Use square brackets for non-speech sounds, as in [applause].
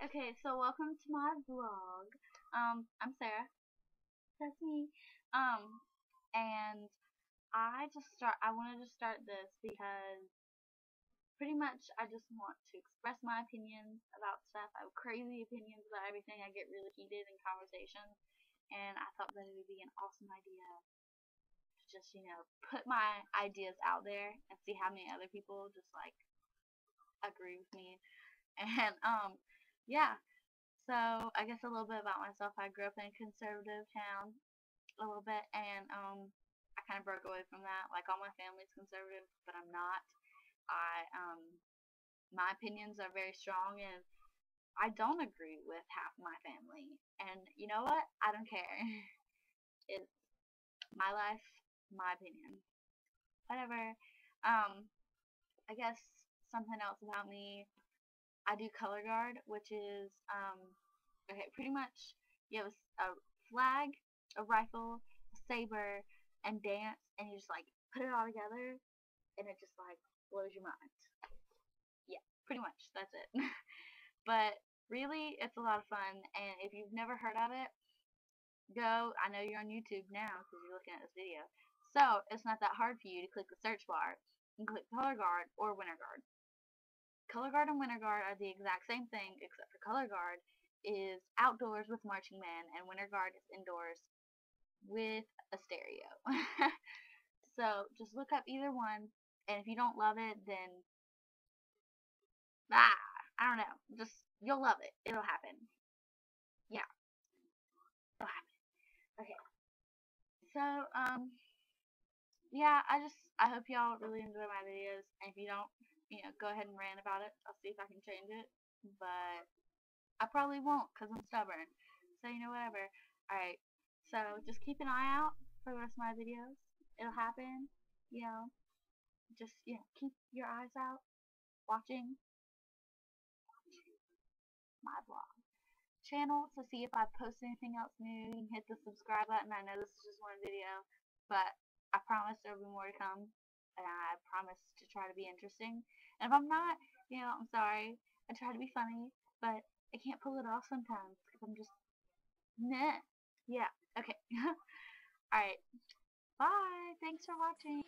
okay, so welcome to my vlog. Um, I'm Sarah. That's me. Um, and I just start, I wanted to start this because pretty much I just want to express my opinions about stuff. I have crazy opinions about everything. I get really heated in conversations. And I thought that it would be an awesome idea to just, you know, put my ideas out there and see how many other people just like agree with me. [laughs] And, um, yeah. So I guess a little bit about myself. I grew up in a conservative town a little bit, and um, I kind of broke away from that. Like all my family's conservative, but I'm not. I um, my opinions are very strong, and I don't agree with half my family. And you know what? I don't care. [laughs] it's my life, my opinion. Whatever. Um, I guess something else about me. I do color guard, which is um, okay, pretty much you have a, a flag, a rifle, a saber, and dance, and you just like put it all together, and it just like blows your mind. Yeah, pretty much that's it. [laughs] but really, it's a lot of fun, and if you've never heard of it, go. I know you're on YouTube now because you're looking at this video. So it's not that hard for you to click the search bar and click color guard or winter guard. Color Guard and Winter Guard are the exact same thing, except for Color Guard is outdoors with marching band, and Winter Guard is indoors with a stereo. [laughs] so just look up either one, and if you don't love it, then ah, I don't know. Just you'll love it. It'll happen. Yeah, it'll happen. Okay. So um, yeah, I just I hope y'all really enjoy my videos, and if you don't, you know, go ahead and rant about it. I'll see if I can change it. But I probably won't because I'm stubborn. So, you know, whatever. Alright, so just keep an eye out for the rest of my videos. It'll happen. You know, just, you know, keep your eyes out watching my blog channel to see if I post anything else new. Hit the subscribe button. I know this is just one video, but I promise there will be more to come and I promise to try to be interesting. And if I'm not, you know, I'm sorry. I try to be funny, but I can't pull it off sometimes because I'm just, nah. Yeah, okay. [laughs] Alright. Bye. Thanks for watching.